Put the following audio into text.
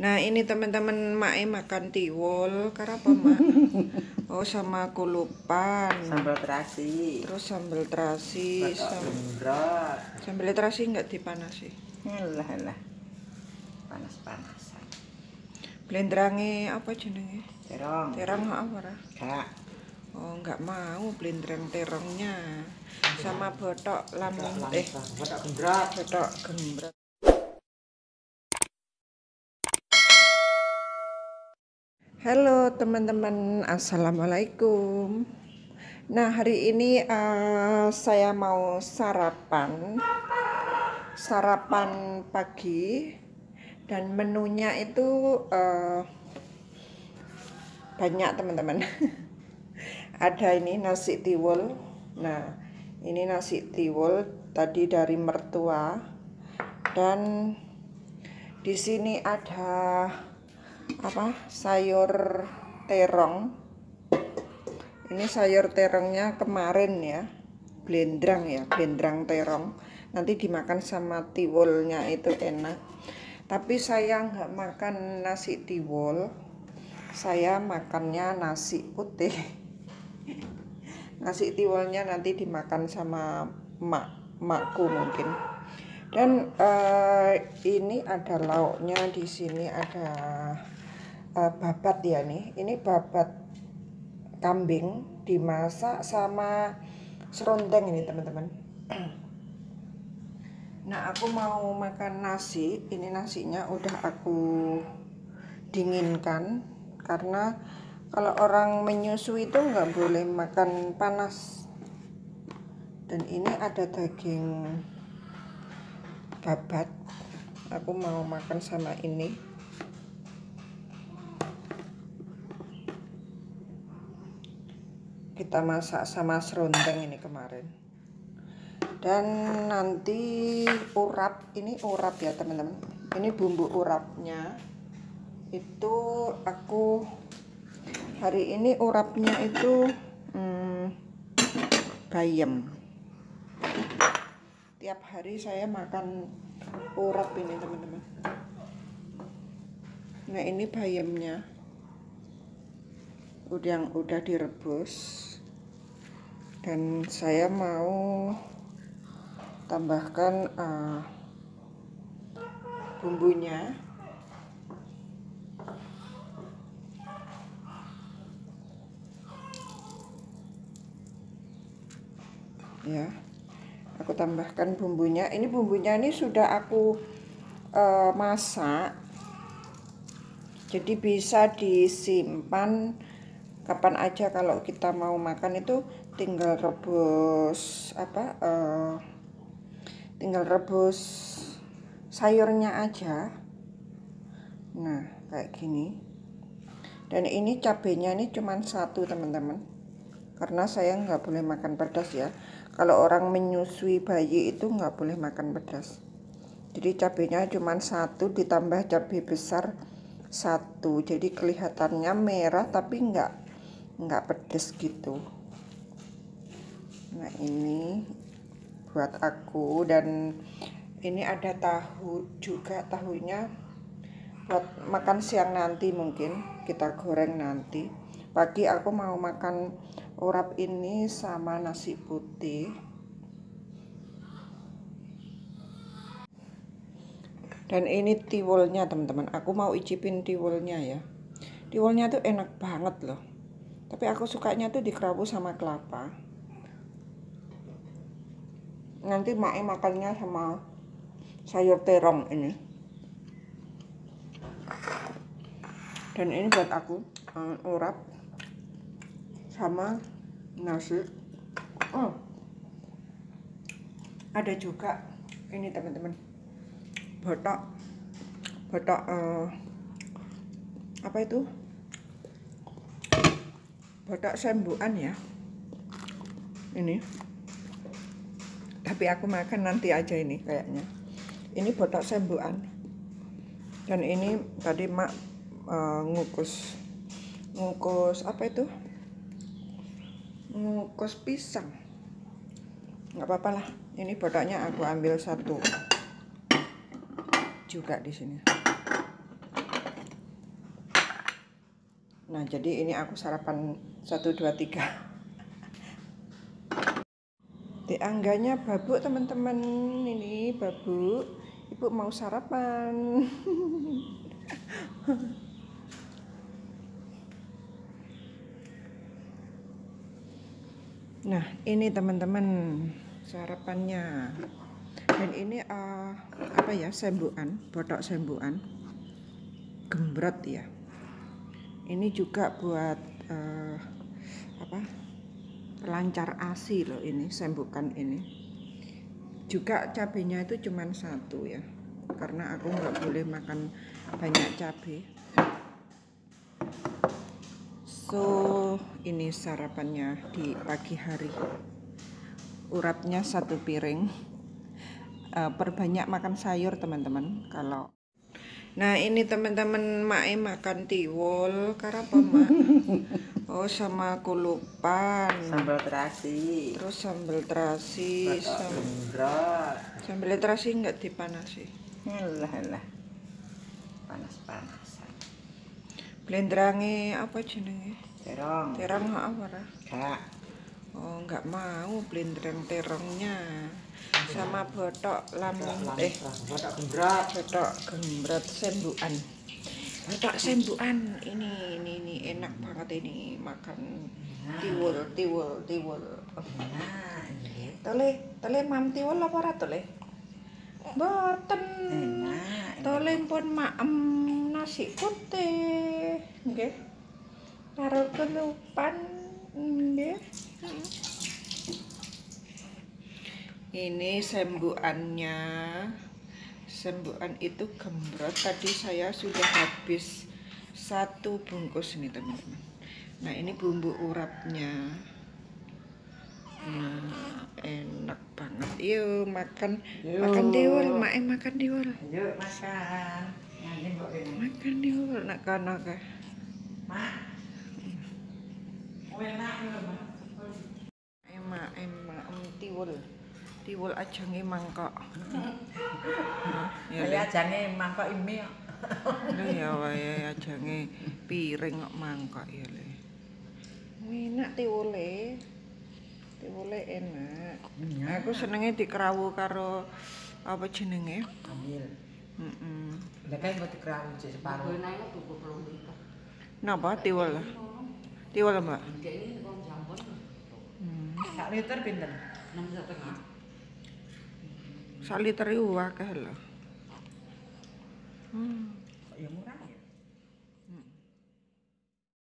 Nah ini teman-teman Mae makan tiwul Karena apa Mak? Oh sama kulupan Sambal terasi. Terus sambal terasi Batok sam gembrot. Sambal terasi nggak dipanasi Alah alah. Panas-panasan. Blendrangnya apa jenenge? Terong. Terong apa ra? Gak. Oh nggak mau blendrang terongnya Sama botok lam Batok Eh langsung. Batok gembrot. botok gembrot Halo teman-teman, assalamualaikum. Nah hari ini eh, saya mau sarapan, sarapan pagi dan menunya itu eh, banyak teman-teman. Ada ini nasi tiwul. Nah ini nasi tiwul tadi dari mertua dan di sini ada apa sayur terong. Ini sayur terongnya kemarin ya blendrang ya blendrang terong. Nanti dimakan sama tiwulnya itu enak. Tapi saya nggak makan nasi tiwul saya makannya nasi putih. Nasi tiwulnya nanti dimakan sama mak makku mungkin. Dan eh, ini ada lauknya di sini ada eh, babat ya nih ini babat kambing dimasak sama serundeng ini teman-teman. Nah aku mau makan nasi. Ini nasinya udah aku dinginkan karena kalau orang menyusui itu nggak boleh makan panas. Dan ini ada daging babat. Aku mau makan sama ini kita masak sama serundeng ini kemarin. Dan nanti urap ini urap ya teman-teman. Ini bumbu urapnya. Itu aku hari ini urapnya itu hmm, bayam. Tiap hari saya makan urap ini teman-teman. Nah ini bayamnya. Udah yang udah direbus dan saya mau tambahkan uh, bumbunya. Ya aku tambahkan bumbunya. Ini bumbunya ini sudah aku uh, masak. Jadi bisa disimpan kapan aja kalau kita mau makan itu tinggal rebus apa uh, tinggal rebus sayurnya aja. Nah kayak gini. Dan ini cabenya ini cuman satu teman-teman. Karena saya nggak boleh makan pedas ya. Kalau orang menyusui bayi itu nggak boleh makan pedas. Jadi cabenya cuma satu ditambah cabai besar satu. Jadi kelihatannya merah tapi nggak nggak pedes gitu nah ini buat aku dan ini ada tahu juga tahunya buat makan siang nanti mungkin kita goreng nanti. Pagi aku mau makan urap ini sama nasi putih. Dan ini tiwulnya teman-teman. Aku mau icipin tiwulnya ya. Tiwulnya tuh enak banget loh. Tapi aku sukanya tuh dikerabu sama kelapa nanti mae makannya sama sayur terong ini. Dan ini buat aku um, urap sama nasi. Oh. ada juga ini teman-teman. Botok. Botok uh, apa itu? Botok sembuan ya. Ini tapi aku makan nanti aja ini kayaknya. Ini botok sembuan dan ini tadi mak uh, ngukus ngukus apa itu? Ngukus pisang. Nggak apa-apa lah. Ini botoknya aku ambil satu juga di sini. Nah, jadi ini aku sarapan 1 2 3. Diangganya babuk teman-teman. Ini babuk. Ibu mau sarapan. Nah, ini teman-teman sarapannya. Dan ini eh, apa ya? Sembukan, botok sembukan. Gembrot ya. Ini juga buat eh, apa? Lancar ASI loh ini, sembukan ini. Juga cabenya itu cuma satu ya. Karena aku nggak boleh makan banyak cabai. So, ini sarapannya di pagi hari. Urapnya satu piring. Eh, perbanyak makan sayur teman-teman. Kalau Nah ini teman-teman Mae makan tiwul karena apa Mak? Oh sama kulupan Sambal terasi. Terus sambal terasi sam. Sambal terasi nggak dipanasi Alah alah. Panas-panasan. Blenderange apa jenenge? Terong. Terong apa ora? Gak. Oh nggak mau blenderang terongnya sama botok lam eh Batok gembrot. botok gembrot sembuan botok sembuan ini ini ini enak banget ini makan. Tiwul tiwul tiwul. Nah, ini. tole tole mam tiwul apa ora tole? Boten. Tole pun maem nasi putih. Nggih. Karo kelupan ini sembuannya sembuan itu gembrot. Tadi saya sudah habis satu bungkus ini teman-teman. Nah ini bumbu urapnya. Nah enak banget. Yuk makan. Yuk. makan diwul mak. Eh, makan diwul. Yuk makan. Makan diwul. Nak kono Oh, enak lho, Mak. emak emak em tiwul tiwul aja nge mangkok ya Ya jane mangkok imi kok. Lho ya wae ajange piring kok mangkok ya le. Enak tiwule. Tiwule enak. Aku senenge dikerawu karo apa jenenge? Ambil. Heeh. Lah kan buat kerawat sih separuh. Napa tiwul? Tiwul, Mbak. Hmm. Sak liter pinten? Sak liter iku akeh lho. Hmm.